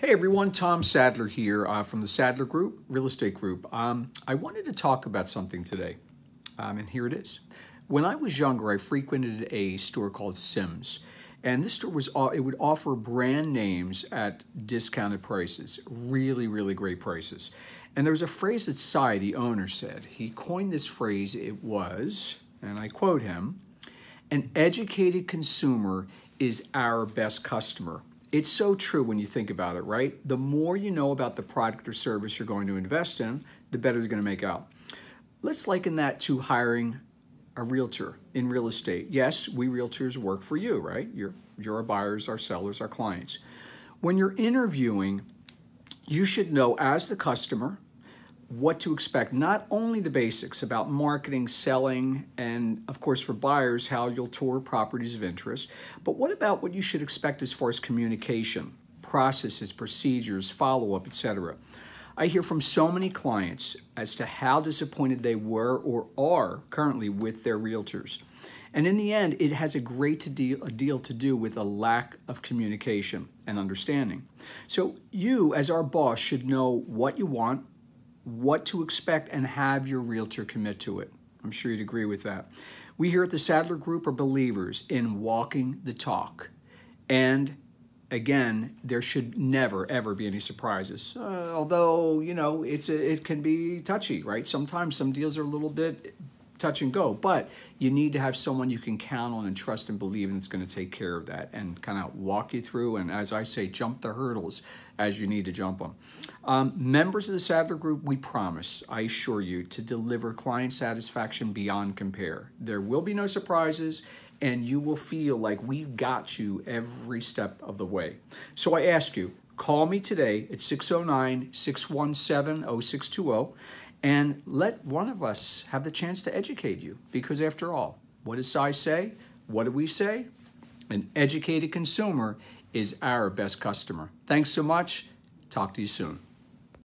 Hey everyone, Tom Sadler here uh, from the Sadler Group, Real Estate Group. Um, I wanted to talk about something today, um, and here it is. When I was younger, I frequented a store called Syms, and this store was it would offer brand names at discounted prices, really, really great prices. And there was a phrase that Sy, the owner, said. He coined this phrase. It was, and I quote him, "An educated consumer is our best customer." It's so true when you think about it, right? The more you know about the product or service you're going to invest in, the better you're going to make out. Let's liken that to hiring a realtor in real estate. Yes, we realtors work for you, right? You're, you're our buyers, our sellers, our clients. When you're interviewing, you should know as the customer what to expect, not only the basics about marketing, selling, and of course for buyers, how you'll tour properties of interest, but what about what you should expect as far as communication, processes, procedures, follow up, etc. I hear from so many clients as to how disappointed they were or are currently with their realtors. And in the end, it has a great deal, a deal to do with a lack of communication and understanding. So, you, as our boss, should know what you want, what to expect, and have your realtor commit to it. I'm sure you'd agree with that. We here at the Sadler Group are believers in walking the talk. And again, there should never, ever be any surprises. Uh, although, you know, it's a, it can be touchy, right? Sometimes some deals are a little bit touch and go, but you need to have someone you can count on and trust and believe it's going to take care of that and kind of walk you through and, as I say, jump the hurdles as you need to jump them. Um, members of the Sadler Group, we promise, I assure you, to deliver client satisfaction beyond compare. There will be no surprises and you will feel like we've got you every step of the way. So I ask you, call me today at 609 617 0620 and let one of us have the chance to educate you. Because after all, what does Sy say? What do we say? An educated consumer is our best customer. Thanks so much. Talk to you soon.